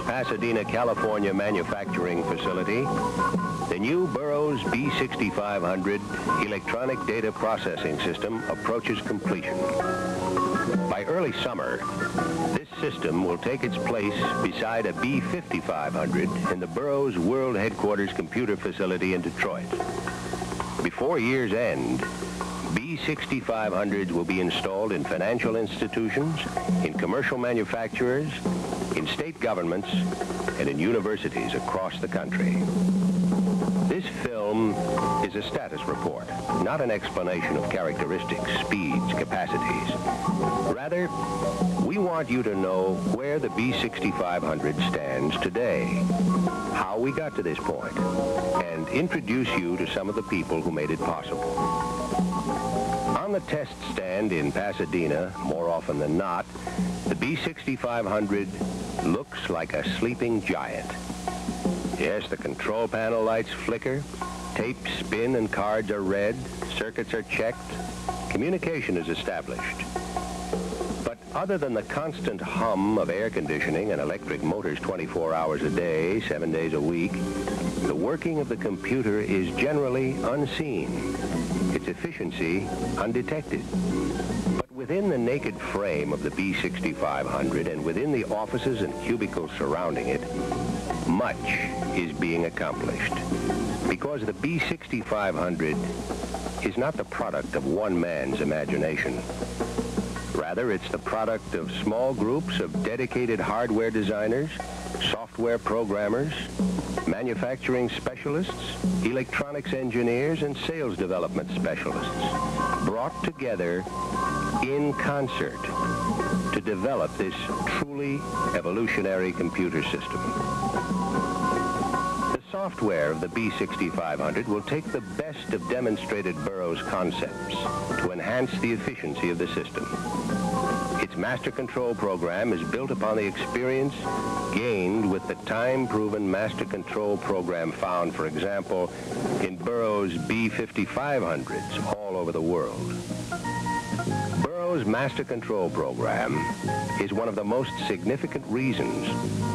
Airlines Pasadena, California manufacturing facility, the new Burroughs B6500 electronic data processing system approaches completion. By early summer, this system will take its place beside a B5500 in the Burroughs World Headquarters computer facility in Detroit. Before year's end, B6500s will be installed in financial institutions, in commercial manufacturers, in state governments, and in universities across the country. This film is a status report, not an explanation of characteristics, speeds, capacities. Rather, we want you to know where the B6500 stands today, how we got to this point, and introduce you to some of the people who made it possible. On the test stand in Pasadena, more often than not, the B6500 looks like a sleeping giant. Yes, the control panel lights flicker, tapes spin and cards are read, circuits are checked, communication is established. But other than the constant hum of air conditioning and electric motors 24 hours a day, seven days a week, the working of the computer is generally unseen, its efficiency undetected. But within the naked frame of the B6500 and within the offices and cubicles surrounding it, much is being accomplished. Because the B6500 is not the product of one man's imagination. Rather, it's the product of small groups of dedicated hardware designers, software programmers, manufacturing specialists, electronics engineers, and sales development specialists, brought together in concert to develop this truly evolutionary computer system. The software of the B6500 will take the best of demonstrated Burroughs concepts to enhance the efficiency of the system. Its master control program is built upon the experience gained with the time-proven master control program found, for example, in Burroughs B5500s all over the world. Burroughs Master Control Program is one of the most significant reasons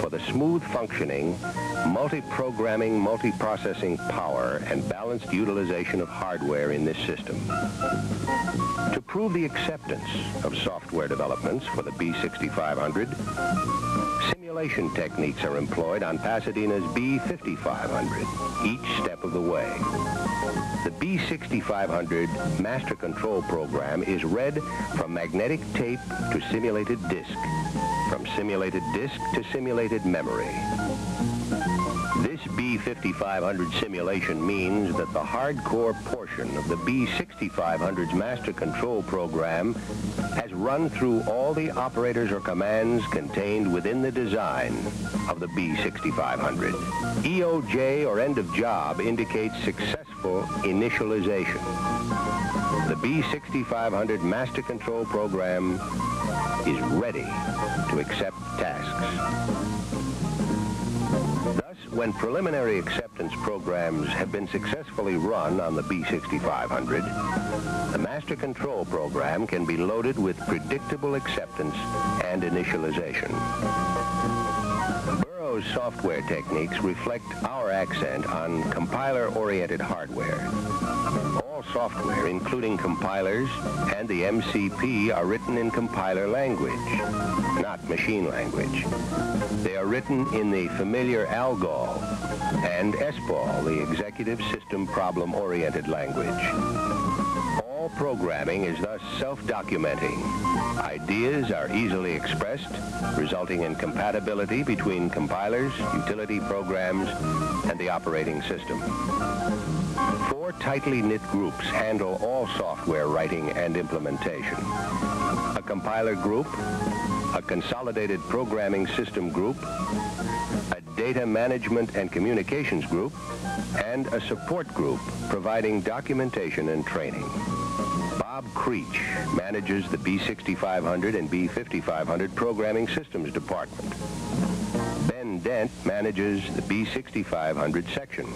for the smooth functioning, multi-programming, multi-processing power and balanced utilization of hardware in this system. To prove the acceptance of software developments for the B6500, simulation techniques are employed on Pasadena's B5500, each step of the way. The B6500 Master Control Program is read from magnetic tape to simulated disk, from simulated disk to simulated memory. This B5500 simulation means that the hardcore portion of the B6500's master control program has run through all the operators or commands contained within the design of the B6500. EOJ or end of job indicates successful initialization. The B6500 master control program is ready to accept tasks. When preliminary acceptance programs have been successfully run on the B6500, the master control program can be loaded with predictable acceptance and initialization. Burroughs software techniques reflect our accent on compiler-oriented hardware. Software, including compilers and the MCP, are written in compiler language, not machine language. They are written in the familiar ALGOL and ESPOL, the Executive System Problem-Oriented Language. All programming is thus self-documenting. Ideas are easily expressed, resulting in compatibility between compilers, utility programs, and the operating system. Four tightly knit groups handle all software writing and implementation. A compiler group, a consolidated programming system group, a data management and communications group, and a support group providing documentation and training. Bob Creech manages the B6500 and B5500 Programming Systems Department. Ben Dent manages the B6500 section.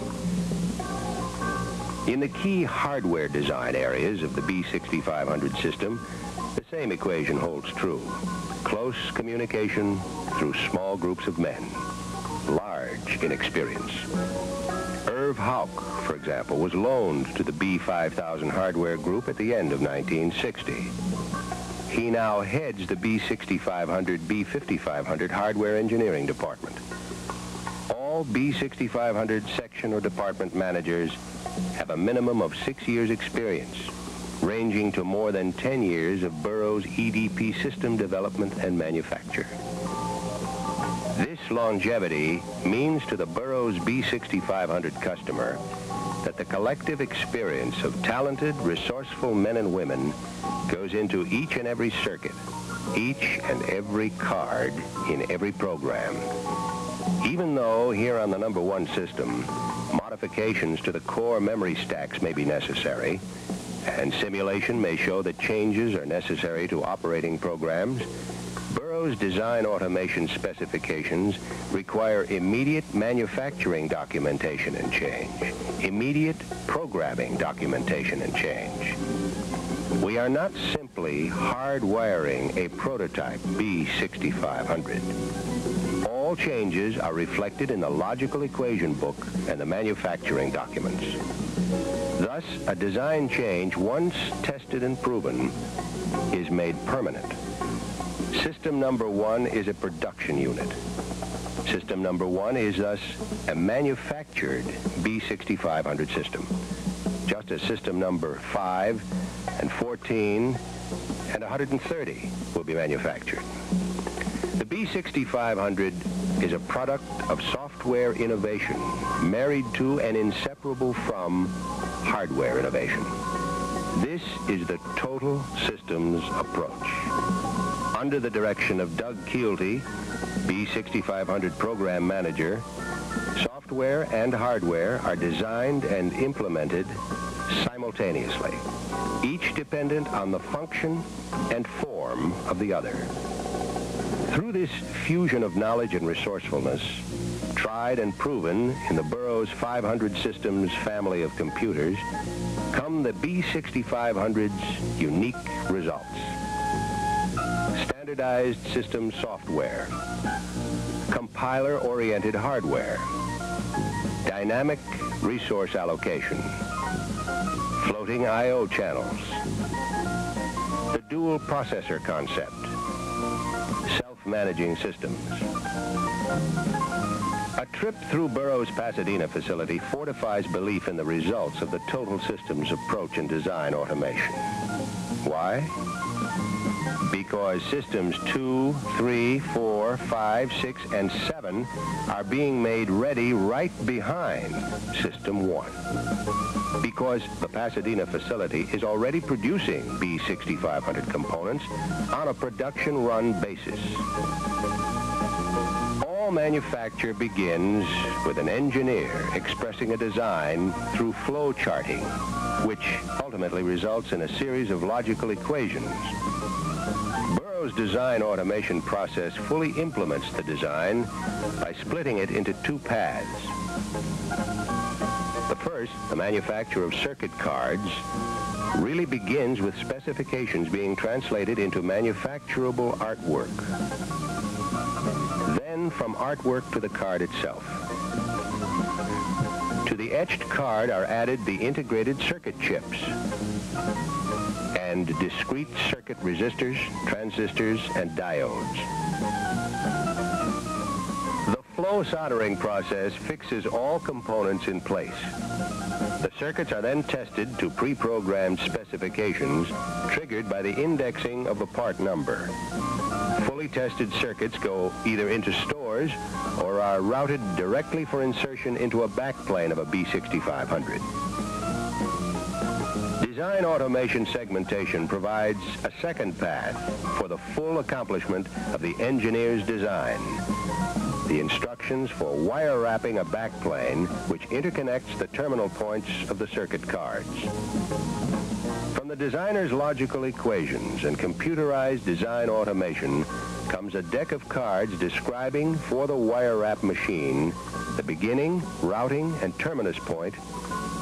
In the key hardware design areas of the B6500 system, the same equation holds true. Close communication through small groups of men. large in experience. Irv Hauk, for example, was loaned to the B5000 hardware group at the end of 1960. He now heads the B6500, B5500 hardware engineering department. All B6500 section or department managers have a minimum of six years experience, ranging to more than 10 years of Burroughs EDP system development and manufacture. This longevity means to the Burroughs B6500 customer that the collective experience of talented, resourceful men and women goes into each and every circuit, each and every card in every program. Even though here on the number one system, modifications to the core memory stacks may be necessary, and simulation may show that changes are necessary to operating programs, Burroughs design automation specifications require immediate manufacturing documentation and change, immediate programming documentation and change. We are not simply hardwiring a prototype B6500. Changes are reflected in the logical equation book and the manufacturing documents. Thus, a design change, once tested and proven, is made permanent. System number one is a production unit. System number one is thus a manufactured B6500 system, just as system number 5 and 14 and 130 will be manufactured. The B6500 is a product of software innovation married to and inseparable from hardware innovation. This is the total systems approach under the direction of Doug Kielty, B6500 program manager, software and hardware are designed and implemented simultaneously, each dependent on the function and form of the other. Through this fusion of knowledge and resourcefulness, tried and proven in the Burroughs 500 Systems family of computers, come the B6500's unique results. Standardized system software, compiler-oriented hardware, dynamic resource allocation, floating I.O. channels, the dual processor concept, self-managing systems. A trip through Burroughs' Pasadena facility fortifies belief in the results of the total systems approach and design automation. Why? because systems 2, 3, 4, 5, 6, and 7 are being made ready right behind System 1. Because the Pasadena facility is already producing B6500 components on a production run basis. All manufacture begins with an engineer expressing a design through flow charting, which ultimately results in a series of logical equations Burroughs' design automation process fully implements the design by splitting it into two paths. First, the manufacture of circuit cards, really begins with specifications being translated into manufacturable artwork. Then from artwork to the card itself. To the etched card are added the integrated circuit chips and discrete circuit resistors, transistors, and diodes. Flow soldering process fixes all components in place. The circuits are then tested to pre-programmed specifications triggered by the indexing of the part number. Fully tested circuits go either into stores or are routed directly for insertion into a backplane of a B6500. Design automation segmentation provides a second path for the full accomplishment of the engineer's design. The instructions for wire wrapping a backplane which interconnects the terminal points of the circuit cards. From the designer's logical equations and computerized design automation comes a deck of cards describing for the wire wrap machine the beginning, routing, and terminus point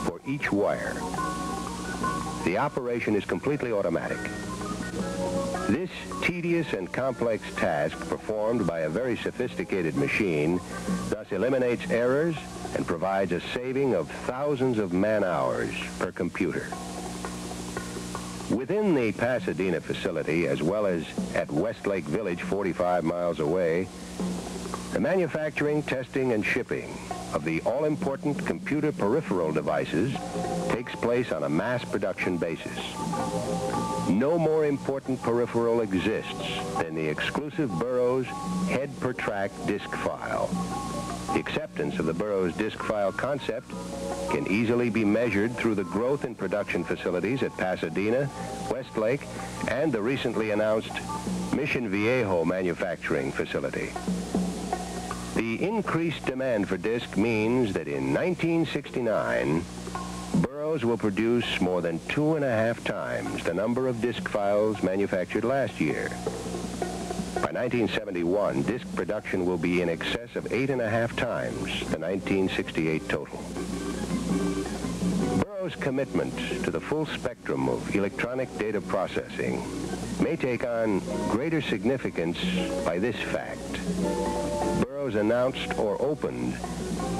for each wire. The operation is completely automatic. This tedious and complex task performed by a very sophisticated machine thus eliminates errors and provides a saving of thousands of man-hours per computer. Within the Pasadena facility, as well as at Westlake Village 45 miles away, the manufacturing, testing, and shipping of the all-important computer peripheral devices takes place on a mass production basis. No more important peripheral exists than the exclusive Burroughs head per track disk file. The acceptance of the Burroughs disk file concept can easily be measured through the growth in production facilities at Pasadena, Westlake, and the recently announced Mission Viejo manufacturing facility. The increased demand for disk means that in 1969, Burroughs will produce more than two and a half times the number of disk files manufactured last year. By 1971, disk production will be in excess of eight and a half times the 1968 total. Burroughs' commitment to the full spectrum of electronic data processing may take on greater significance by this fact. Burroughs announced or opened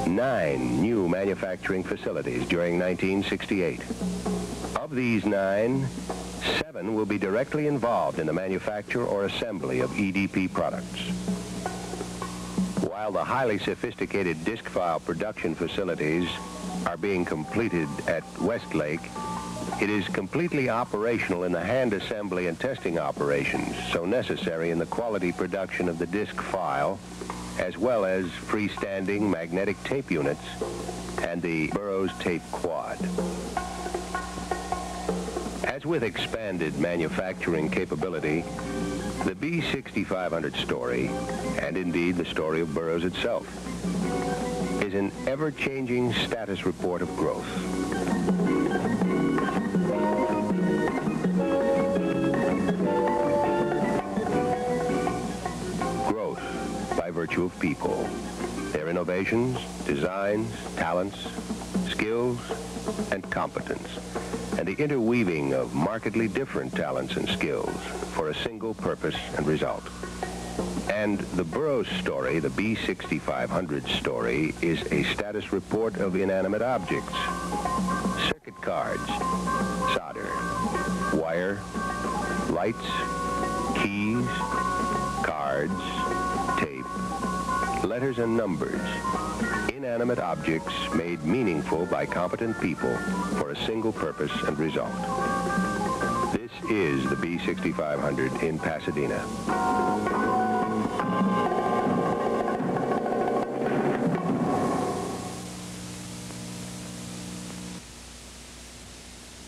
nine new manufacturing facilities during 1968. Of these nine, seven will be directly involved in the manufacture or assembly of EDP products. While the highly sophisticated disk file production facilities are being completed at Westlake, it is completely operational in the hand assembly and testing operations, so necessary in the quality production of the disk file, as well as freestanding magnetic tape units and the Burroughs Tape Quad. As with expanded manufacturing capability, the B6500 story, and indeed the story of Burroughs itself, is an ever-changing status report of growth. Growth of people, their innovations, designs, talents, skills, and competence and the interweaving of markedly different talents and skills for a single purpose and result. And the Burroughs story, the B6500 story, is a status report of inanimate objects. Circuit cards, solder, wire, lights, keys, cards, letters and numbers, inanimate objects made meaningful by competent people for a single purpose and result. This is the B6500 in Pasadena.